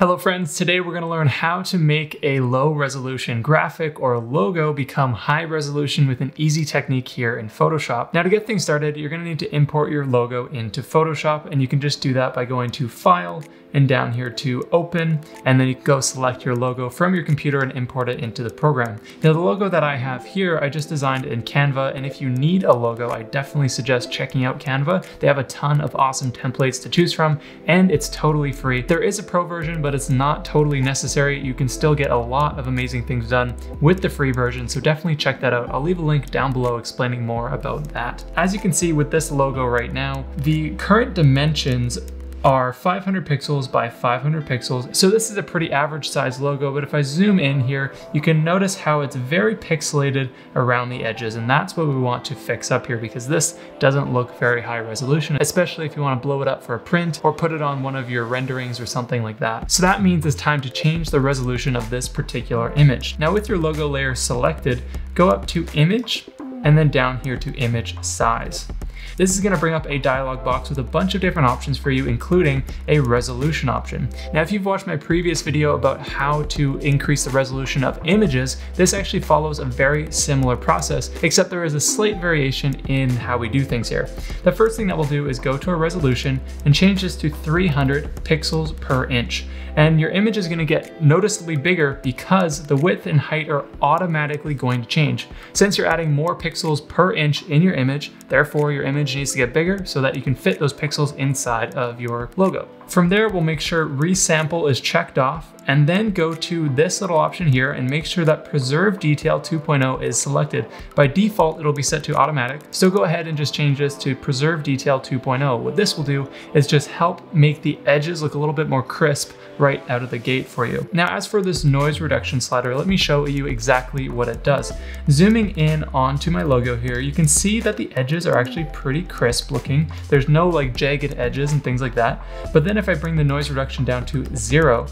Hello friends, today we're going to learn how to make a low resolution graphic or logo become high resolution with an easy technique here in Photoshop. Now to get things started, you're going to need to import your logo into Photoshop and you can just do that by going to File and down here to Open and then you go select your logo from your computer and import it into the program. Now the logo that I have here, I just designed in Canva and if you need a logo, I definitely suggest checking out Canva. They have a ton of awesome templates to choose from and it's totally free. There is a pro version, but it's not totally necessary. You can still get a lot of amazing things done with the free version, so definitely check that out. I'll leave a link down below explaining more about that. As you can see with this logo right now, the current dimensions are 500 pixels by 500 pixels. So this is a pretty average size logo, but if I zoom in here, you can notice how it's very pixelated around the edges. And that's what we want to fix up here because this doesn't look very high resolution, especially if you want to blow it up for a print or put it on one of your renderings or something like that. So that means it's time to change the resolution of this particular image. Now with your logo layer selected, go up to image and then down here to image size. This is gonna bring up a dialog box with a bunch of different options for you, including a resolution option. Now, if you've watched my previous video about how to increase the resolution of images, this actually follows a very similar process, except there is a slight variation in how we do things here. The first thing that we'll do is go to our resolution and change this to 300 pixels per inch. And your image is gonna get noticeably bigger because the width and height are automatically going to change. Since you're adding more pixels per inch in your image, therefore your image needs to get bigger so that you can fit those pixels inside of your logo. From there, we'll make sure resample is checked off and then go to this little option here and make sure that preserve detail 2.0 is selected. By default, it'll be set to automatic. So go ahead and just change this to preserve detail 2.0. What this will do is just help make the edges look a little bit more crisp right out of the gate for you. Now, as for this noise reduction slider, let me show you exactly what it does. Zooming in onto my logo here, you can see that the edges are actually pretty crisp looking. There's no like jagged edges and things like that. But then if I bring the noise reduction down to zero,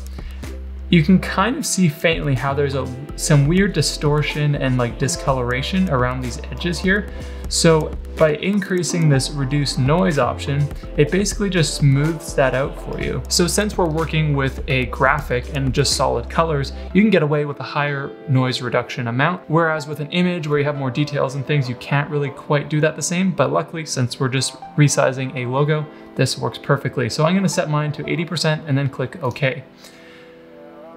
you can kind of see faintly how there's a some weird distortion and like discoloration around these edges here. So by increasing this reduce noise option, it basically just smooths that out for you. So since we're working with a graphic and just solid colors, you can get away with a higher noise reduction amount. Whereas with an image where you have more details and things, you can't really quite do that the same. But luckily, since we're just resizing a logo, this works perfectly. So I'm gonna set mine to 80% and then click OK.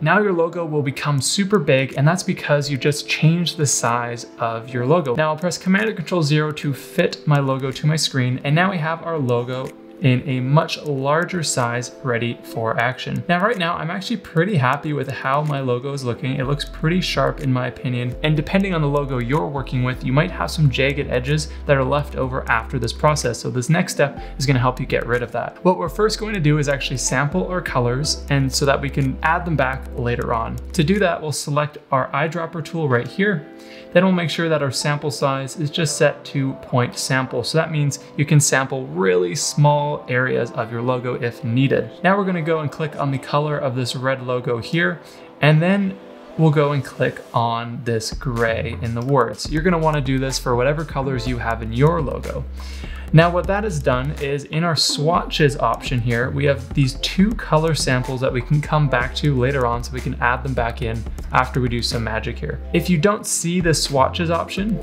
Now your logo will become super big and that's because you just changed the size of your logo. Now I'll press Command and Control 0 to fit my logo to my screen and now we have our logo in a much larger size ready for action. Now right now I'm actually pretty happy with how my logo is looking. It looks pretty sharp in my opinion and depending on the logo you're working with you might have some jagged edges that are left over after this process. So this next step is going to help you get rid of that. What we're first going to do is actually sample our colors and so that we can add them back later on. To do that we'll select our eyedropper tool right here. Then we'll make sure that our sample size is just set to point sample. So that means you can sample really small areas of your logo if needed. Now we're gonna go and click on the color of this red logo here, and then we'll go and click on this gray in the words. You're gonna wanna do this for whatever colors you have in your logo. Now what that has done is in our swatches option here, we have these two color samples that we can come back to later on so we can add them back in after we do some magic here. If you don't see the swatches option,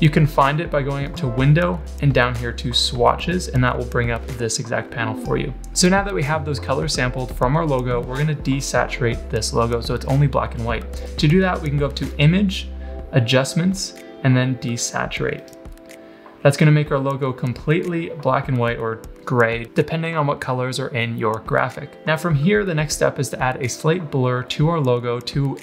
you can find it by going up to window and down here to swatches and that will bring up this exact panel for you. So now that we have those colors sampled from our logo, we're gonna desaturate this logo so it's only black and white. To do that, we can go up to image, adjustments, and then desaturate. That's gonna make our logo completely black and white or gray, depending on what colors are in your graphic. Now from here, the next step is to add a slight blur to our logo to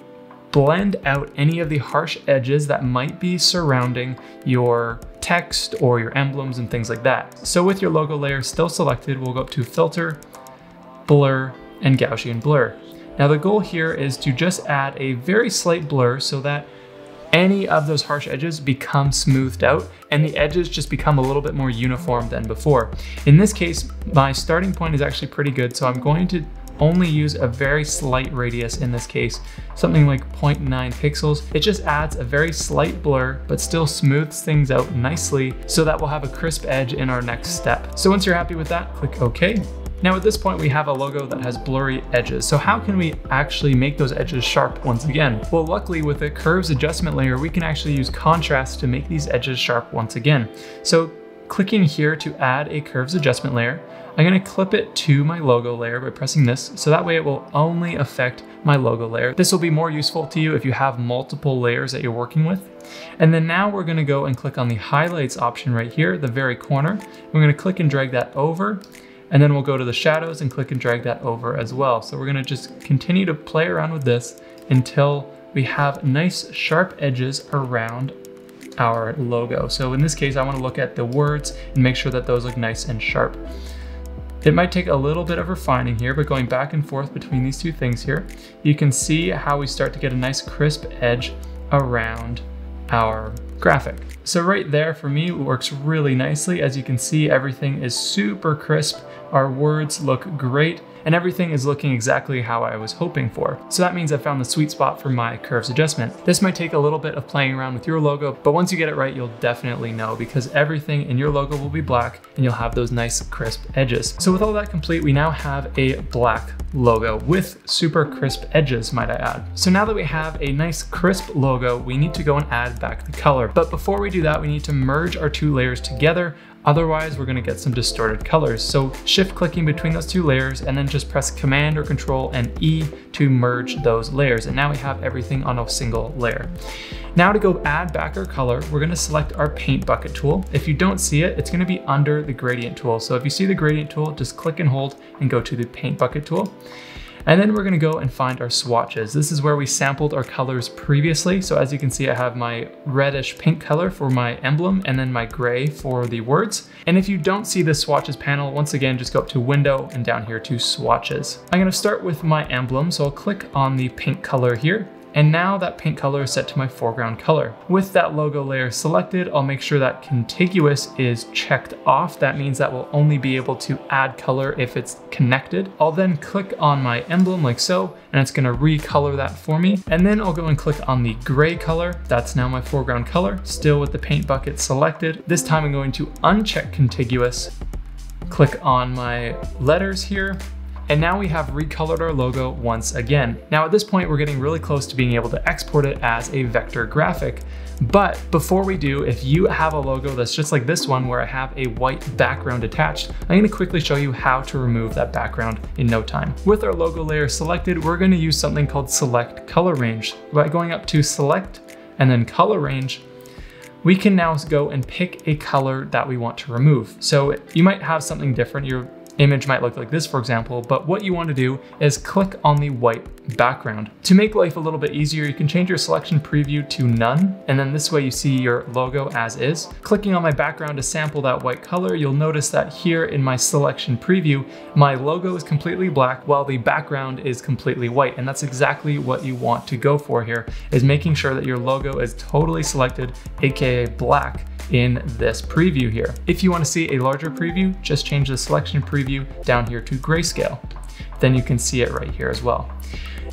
blend out any of the harsh edges that might be surrounding your text or your emblems and things like that. So with your logo layer still selected, we'll go up to filter, blur, and Gaussian blur. Now the goal here is to just add a very slight blur so that any of those harsh edges become smoothed out and the edges just become a little bit more uniform than before. In this case, my starting point is actually pretty good, so I'm going to only use a very slight radius in this case, something like 0.9 pixels. It just adds a very slight blur, but still smooths things out nicely so that we'll have a crisp edge in our next step. So once you're happy with that, click OK. Now at this point we have a logo that has blurry edges, so how can we actually make those edges sharp once again? Well luckily with the curves adjustment layer we can actually use contrast to make these edges sharp once again. So clicking here to add a curves adjustment layer, I'm gonna clip it to my logo layer by pressing this, so that way it will only affect my logo layer. This will be more useful to you if you have multiple layers that you're working with. And then now we're gonna go and click on the highlights option right here, the very corner. We're gonna click and drag that over, and then we'll go to the shadows and click and drag that over as well. So we're gonna just continue to play around with this until we have nice sharp edges around our logo. So in this case, I wanna look at the words and make sure that those look nice and sharp. It might take a little bit of refining here, but going back and forth between these two things here, you can see how we start to get a nice crisp edge around our graphic. So right there for me works really nicely. As you can see, everything is super crisp. Our words look great and everything is looking exactly how I was hoping for. So that means I found the sweet spot for my curves adjustment. This might take a little bit of playing around with your logo, but once you get it right, you'll definitely know because everything in your logo will be black and you'll have those nice crisp edges. So with all that complete, we now have a black logo with super crisp edges, might I add. So now that we have a nice crisp logo, we need to go and add back the color. But before we do that, we need to merge our two layers together Otherwise, we're gonna get some distorted colors. So shift clicking between those two layers and then just press Command or Control and E to merge those layers. And now we have everything on a single layer. Now to go add back our color, we're gonna select our paint bucket tool. If you don't see it, it's gonna be under the gradient tool. So if you see the gradient tool, just click and hold and go to the paint bucket tool. And then we're gonna go and find our swatches. This is where we sampled our colors previously. So as you can see, I have my reddish pink color for my emblem and then my gray for the words. And if you don't see the swatches panel, once again, just go up to window and down here to swatches. I'm gonna start with my emblem. So I'll click on the pink color here and now that paint color is set to my foreground color. With that logo layer selected, I'll make sure that contiguous is checked off. That means that we'll only be able to add color if it's connected. I'll then click on my emblem like so, and it's gonna recolor that for me. And then I'll go and click on the gray color. That's now my foreground color, still with the paint bucket selected. This time I'm going to uncheck contiguous, click on my letters here, and now we have recolored our logo once again. Now at this point, we're getting really close to being able to export it as a vector graphic. But before we do, if you have a logo that's just like this one where I have a white background attached, I'm gonna quickly show you how to remove that background in no time. With our logo layer selected, we're gonna use something called select color range. By going up to select and then color range, we can now go and pick a color that we want to remove. So you might have something different. Image might look like this, for example, but what you want to do is click on the white background. To make life a little bit easier, you can change your selection preview to none, and then this way you see your logo as is. Clicking on my background to sample that white color, you'll notice that here in my selection preview, my logo is completely black while the background is completely white, and that's exactly what you want to go for here, is making sure that your logo is totally selected, aka black, in this preview here. If you wanna see a larger preview, just change the selection preview down here to grayscale. Then you can see it right here as well.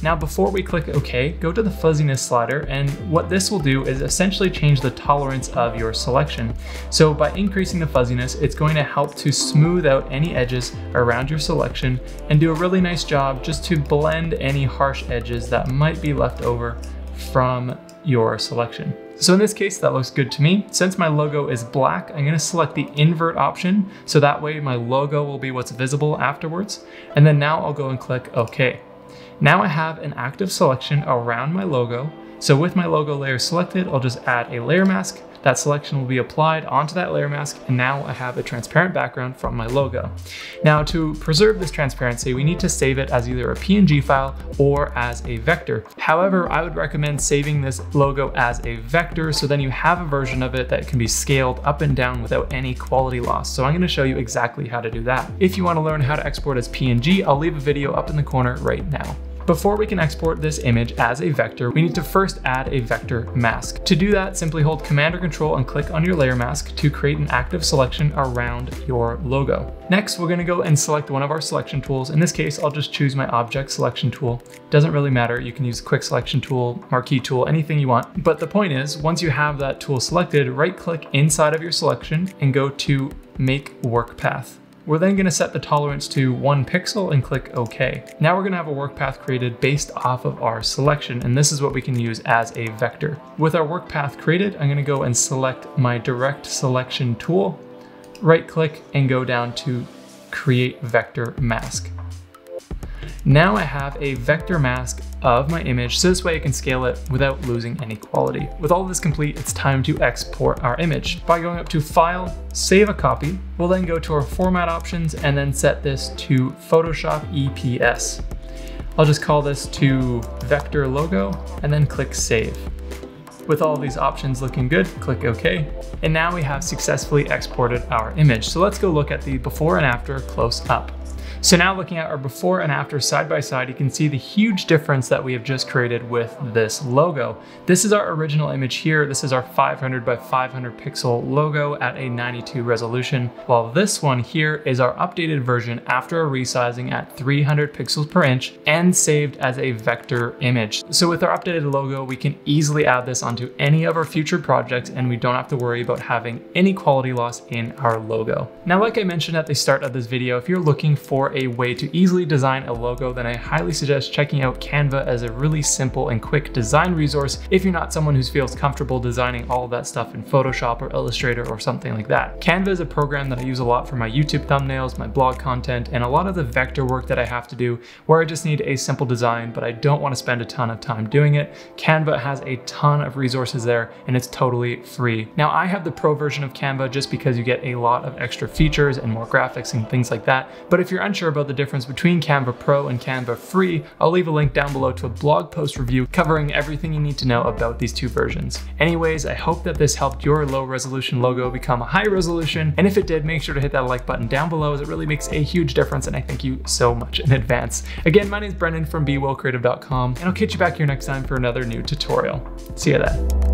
Now before we click OK, go to the fuzziness slider and what this will do is essentially change the tolerance of your selection. So by increasing the fuzziness, it's going to help to smooth out any edges around your selection and do a really nice job just to blend any harsh edges that might be left over from your selection. So in this case, that looks good to me. Since my logo is black, I'm gonna select the invert option, so that way my logo will be what's visible afterwards. And then now I'll go and click OK. Now I have an active selection around my logo. So with my logo layer selected, I'll just add a layer mask that selection will be applied onto that layer mask, and now I have a transparent background from my logo. Now to preserve this transparency, we need to save it as either a PNG file or as a vector. However, I would recommend saving this logo as a vector so then you have a version of it that can be scaled up and down without any quality loss. So I'm gonna show you exactly how to do that. If you wanna learn how to export as PNG, I'll leave a video up in the corner right now. Before we can export this image as a vector, we need to first add a vector mask. To do that, simply hold Command or Control and click on your layer mask to create an active selection around your logo. Next, we're gonna go and select one of our selection tools. In this case, I'll just choose my object selection tool. Doesn't really matter, you can use quick selection tool, marquee tool, anything you want. But the point is, once you have that tool selected, right click inside of your selection and go to make work path. We're then gonna set the tolerance to one pixel and click OK. Now we're gonna have a work path created based off of our selection, and this is what we can use as a vector. With our work path created, I'm gonna go and select my direct selection tool, right click and go down to create vector mask. Now I have a vector mask of my image, so this way I can scale it without losing any quality. With all this complete, it's time to export our image. By going up to File, Save a Copy, we'll then go to our Format options and then set this to Photoshop EPS. I'll just call this to Vector Logo and then click Save. With all these options looking good, click OK. And now we have successfully exported our image. So let's go look at the before and after close up. So now looking at our before and after side by side, you can see the huge difference that we have just created with this logo. This is our original image here. This is our 500 by 500 pixel logo at a 92 resolution, while this one here is our updated version after a resizing at 300 pixels per inch and saved as a vector image. So with our updated logo, we can easily add this onto any of our future projects and we don't have to worry about having any quality loss in our logo. Now, like I mentioned at the start of this video, if you're looking for a way to easily design a logo, then I highly suggest checking out Canva as a really simple and quick design resource if you're not someone who feels comfortable designing all of that stuff in Photoshop or Illustrator or something like that. Canva is a program that I use a lot for my YouTube thumbnails, my blog content, and a lot of the vector work that I have to do where I just need a simple design, but I don't want to spend a ton of time doing it. Canva has a ton of resources there and it's totally free. Now I have the pro version of Canva just because you get a lot of extra features and more graphics and things like that. But if you're unsure about the difference between Canva Pro and Canva Free, I'll leave a link down below to a blog post review covering everything you need to know about these two versions. Anyways, I hope that this helped your low resolution logo become a high resolution, and if it did, make sure to hit that like button down below as it really makes a huge difference, and I thank you so much in advance. Again, my name is Brendan from BWillCreative.com, and I'll catch you back here next time for another new tutorial. See you then.